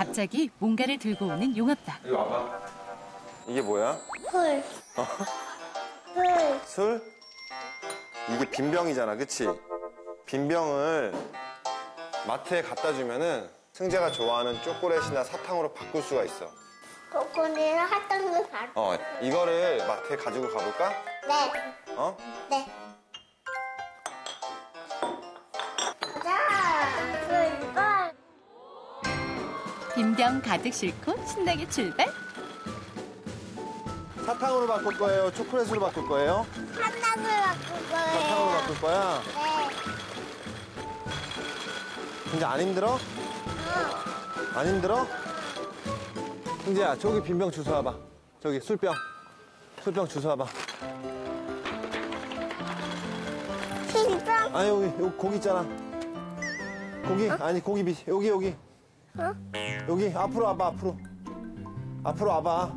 갑자기 뭔가를 들고 오는 용아빠. 이리 와봐. 이게 뭐야? 풀. 풀. 술? 이게 빈병이잖아, 그치? 빈병을 마트에 갖다 주면은 승재가 좋아하는 초콜릿이나 사탕으로 바꿀 수가 있어. 했던 걸 바로. 어, 이거를 마트에 가지고 가볼까? 네. 어? 네. 빈병 가득 싣고 신나게 출발. 사탕으로 바꿀 거예요? 초콜릿으로 바꿀 거예요? 한당을 바꿀 거예요. 사탕으로 바꿀 거야? 네. 승재 안 힘들어? 안 힘들어? 승재야, 저기 빈병 주워 와봐. 저기 술병. 술병 주워 와봐. 신병. 아니, 여기, 여기 고기 있잖아. 고기? 아니, 고기 비 여기, 여기. 어? 여기, 앞으로 와봐, 앞으로. 앞으로 와봐.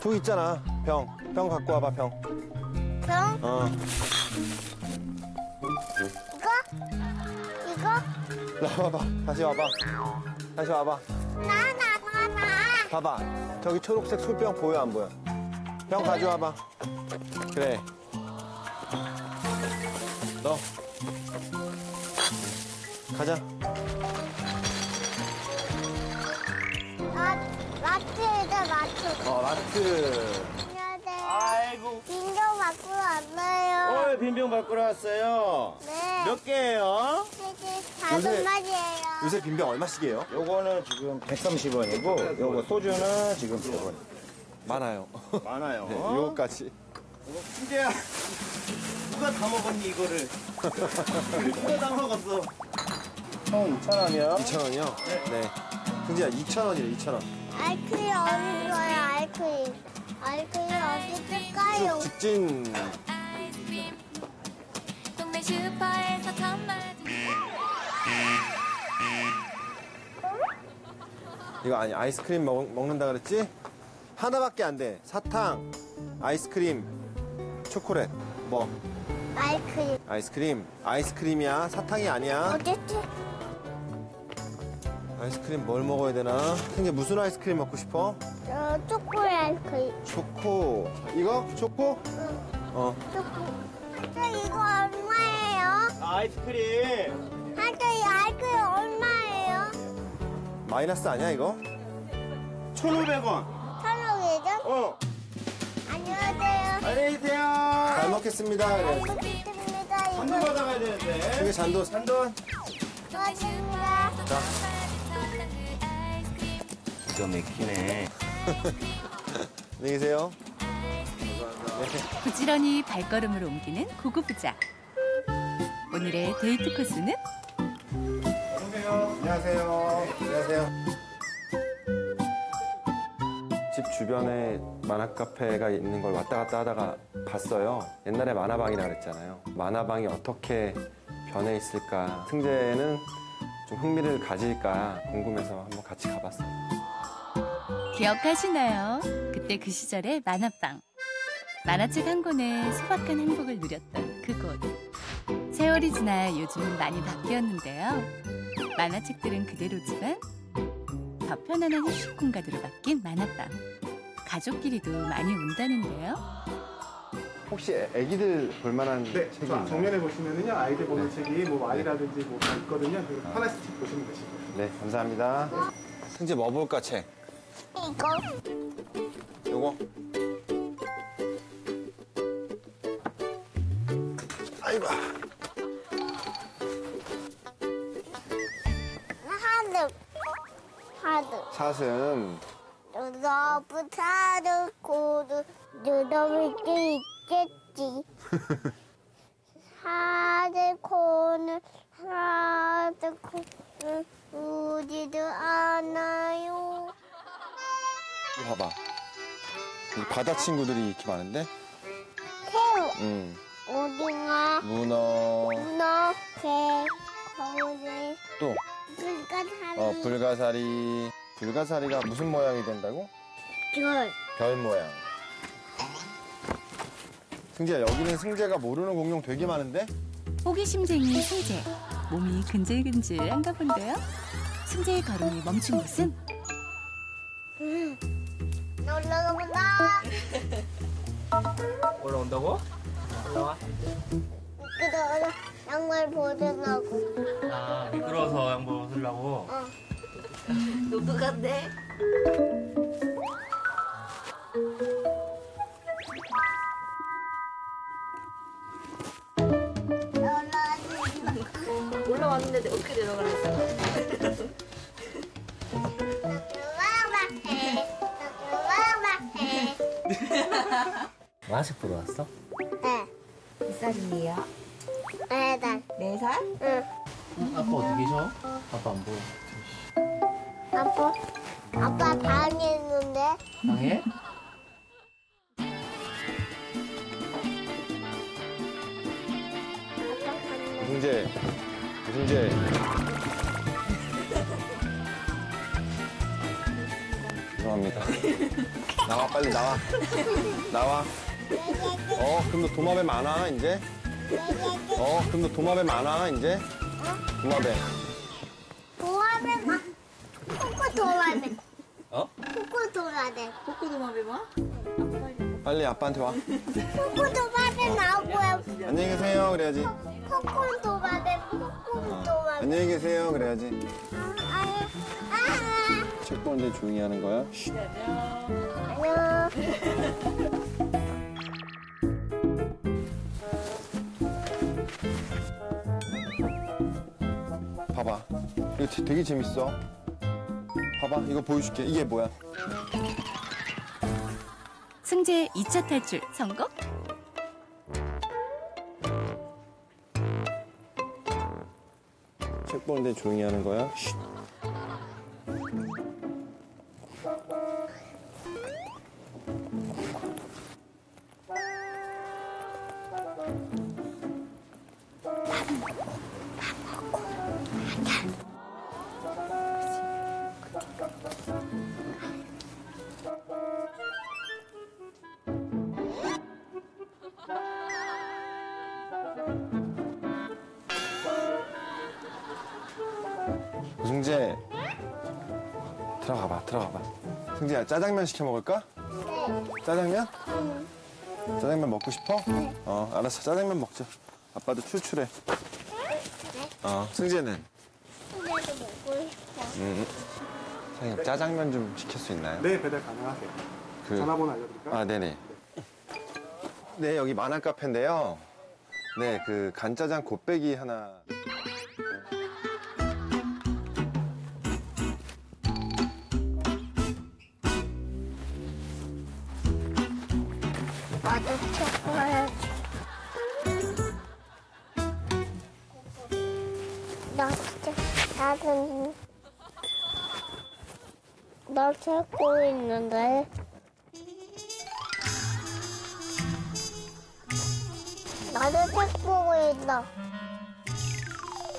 저기 있잖아, 병. 병 갖고 와봐, 병. 병. 어. 이거? 이거? 나 와봐. 다시 와봐. 다시 와봐. 나, 나, 나, 나. 봐봐. 저기 초록색 술병 보여, 안 보여? 병 가져와봐. 그래. 너. 가자. 어, 마트. 안녕하세요. 아이고. 빈정 바꾸러 왔어요. 어, 빈병 바꾸러 왔어요. 네. 몇 개예요? 세개 다섯 요새- 마리예요. 요새 빈병 얼마씩이에요? 요거는 지금 130원이고, 요거 소주는 지금 100원. 많아요. 많아요. 네, 요거까지. 승재야, 누가 다 먹었니, 이거를? 누가 다 먹었어? 총 2,000원이요. 2,000원이요? 네. 승재야, 2,000원이래, 2,000원. 아이크림 어디 있어요? 아이크림. 아이크림 어디 있을까요? 직진. 동네 슈퍼에서 맞은 이거 아니, 아이스크림 먹, 먹는다 그랬지? 하나밖에 안 돼. 사탕, 아이스크림, 초콜릿. 뭐, 아이크림. 아이스크림. 아이스크림이야. 사탕이 아니야. 어딨지? 아이스크림 뭘 먹어야 되나? 승재 무슨 아이스크림 먹고 싶어? 어, 초콜릿 아이크림. 초코. 이거? 초코? 어. 초코. 저 이거 얼마예요? 아이스크림. 하저 이 아이크림 얼마예요? 마이너스 아니야, 이거? 1,500원. 천원이죠? 어, 안녕하세요. 안녕히 계세요. 잘 먹겠습니다. 잘 그래. 먹겠습니다. 잔돈 받아가야 되는데. 승재 잔도. 잔돈. 좋아집니다. 기가 막히네. 안녕히 계세요. 부지런히 발걸음을 옮기는 고고부자. 오늘의 데이트 코스는 안녕하세요. 안녕하세요. 집 주변에 만화 카페가 있는 걸 왔다 갔다 하다가 봤어요. 옛날에 만화방이라 그랬잖아요. 만화방이 어떻게 변해 있을까. 승재는 좀 흥미를 가질까 궁금해서 한번 같이 가봤어요. 기억하시나요? 그때 그 시절의 만화방. 만화책 한 권에 소박한 행복을 누렸던 그곳. 세월이 지나 요즘은 많이 바뀌었는데요. 만화책들은 그대로지만 더 편안한 휴식 공간으로 바뀐 만화방. 가족끼리도 많이 온다는데요. 혹시 애기들 볼만한 네, 책이 저 있나요? 정면에 보시면은요 아이들 보는 책이 뭐 Y라든지 뭐 다 있거든요. 그 하나씩 책 보시면 되시고요. 네, 감사합니다. 승재 뭐 볼까 책? 이거 요거? 아이고. 하드. 하드. 사슴. 타르 코드 누더블 게 있겠지. 하드 코는 하드 코는 우지도 않아요. 봐봐. 이 바다 친구들이 이렇게 많은데? 새우, 음. 오징어, 문어, 문어, 개, 거북이, 또, 불가사리, 어, 불가사리. 불가사리가 무슨 모양이 된다고? 줄. 별 모양. 승재야, 여기는 승재가 모르는 공룡 되게 많은데? 호기심쟁이 승재. 몸이 근질근질한가 본데요. 승재의 걸음이 멈춘 곳은 놀러 가보자. 올라온다고? 올라와. 그래, 양말 벗으려고. 아, 미끄러워서 양보 벗으려고. 어. 너도 간대. 놀러가지. 올라왔는데 어떻게 내려가랬어? 만화책 보러 왔어? 네. 몇 살이에요? 애단. 네 살? 응. 아빠 어디 계셔? 아빠 안 보여. 아빠, 아빠 방에 있는데. 방에? 이승재, 이승재. 죄송합니다. 나와 빨리 나와. 나와. 어, 그럼 너 도마뱀 많아 이제? 어, 그럼 너 도마뱀 많아 이제? 도마뱀. 도마뱀 막 코코 도마뱀. 어? 코코 도마뱀. 빨리 아빠한테 와. 코코 도마뱀 나오고요. 안녕히 계세요 그래야지. 코코 도마뱀. 코코 도마뱀. 안녕히 계세요 그래야지. 아, 아, 책 보는데 조용히 하는 거야? 쉿. 아. 안녕. 이거 되- 되게 재밌어. 봐봐, 이거 보여줄게. 이게 뭐야? 승재의 2차 탈출 성공? 책 보는데 조용히 하는 거야? 쉿. 들어가봐 들어가봐 승재야 짜장면 시켜 먹을까? 짜장면? 짜장면 먹고 싶어? 어 알았어 짜장면 먹자 아빠도 출출해 어 승재는? 근데도 먹고 싶어. 음. 사장님 짜장면 좀 시킬 수 있나요? 네, 배달 가능하세요. 그- 전화번호 알려드릴까요? 아 네네 네 여기 만화 카페인데요 네 그 간짜장 곱빼기 하나 나도 책 봐야지. 나 진짜 나는 나책 보고 있는데. 나도 책 보고 있다.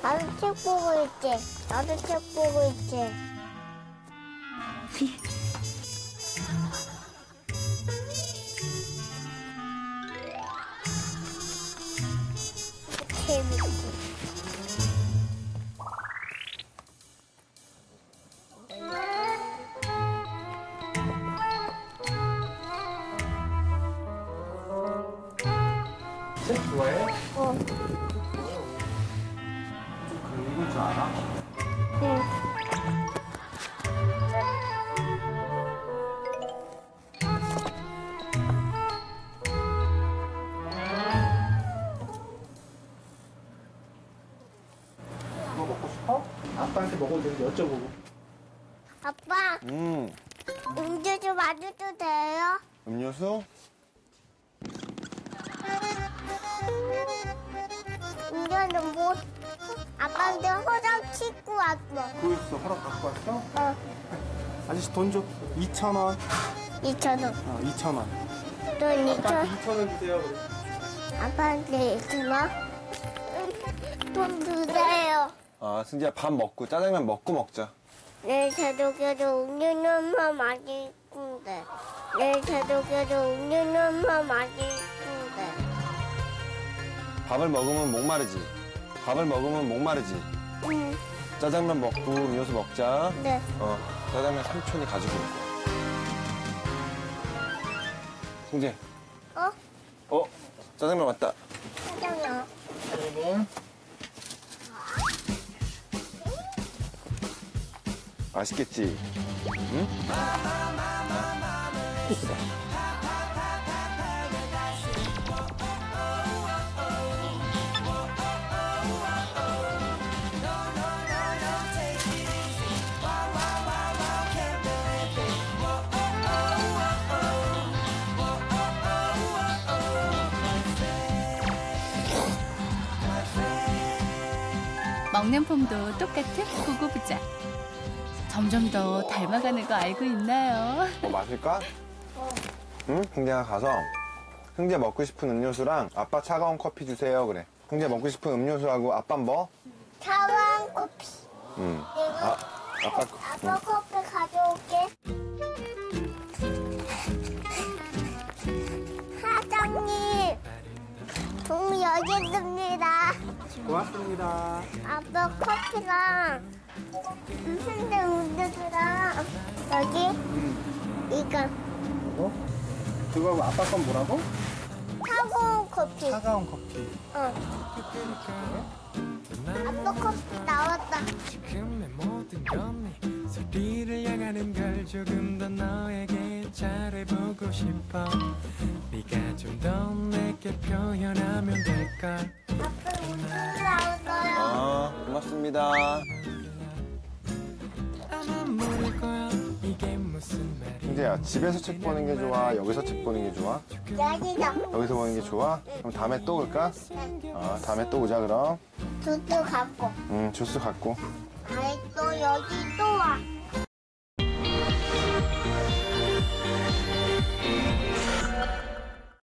나도 책 보고 있지. 나도 책 보고 있지. 먹어도 되는데 여쭤보고. 아빠, 음좀 마셔도 돼요? 음료수? 음료는 뭐? 아빠한테 허락 치고 왔어. 보였어. 허락 갖고 왔어? 어, 아저씨 돈 줘. 2천 원. 2천 원. 어, 2천 원. 돈 2천 아빠한테 2천 원 주세요. 그래. 아빠한테 2천 원? 돈 주세요. 아 승재야 밥 먹고 짜장면 먹고 먹자 내일 저녁에도 음료는 마실 건데. 내일 저녁에도 음료는 마실 건데. 밥을 먹으면 목마르지 밥을 먹으면 목마르지 응. 짜장면 먹고 음료수 먹자. 네. 어, 짜장면 삼촌이 가지고 올 거야. 승재, 어? 어, 짜장면 왔다. 짜장면. 맛있겠지? 응? 먹는 폼도 똑같은 고고부자. 점점 더 닮아가는 거 알고 있나요? 뭐 마실까? 응? 흥재가 가서 흥재 먹고 싶은 음료수랑 아빠 차가운 커피 주세요 그래. 흥재 먹고 싶은 음료수하고 아빠 뭐? 차가운 커피. 응. 내가 아, 아빠 응. 아빠 커피 가져올게. 사장님, 돈 여기 있습니다. 고맙습니다. 아빠 커피랑 무슨 데 음료수랑 여기 이거 어? 그거 아빠 건 뭐라고? 차가운 커피. 차가운 커피. 응. 아빠 커피 나왔다. 지금의 모든 건네 소리를 향하는 걸 조금 더 너에게 잘해보고 싶어 네가 좀 더 내게 표현하면 될걸 아빠 음료수 나왔어요. 아, 고맙습니다. 흥재야, 집에서 책 보는 게 좋아? 여기서 책 보는 게 좋아? 여기다. 여기서 보는 게 좋아? 그럼 다음에 또 올까? 아, 다음에 또 오자 그럼. 두두 갖고. 응, 주스 갖고. 아이 또 여기 또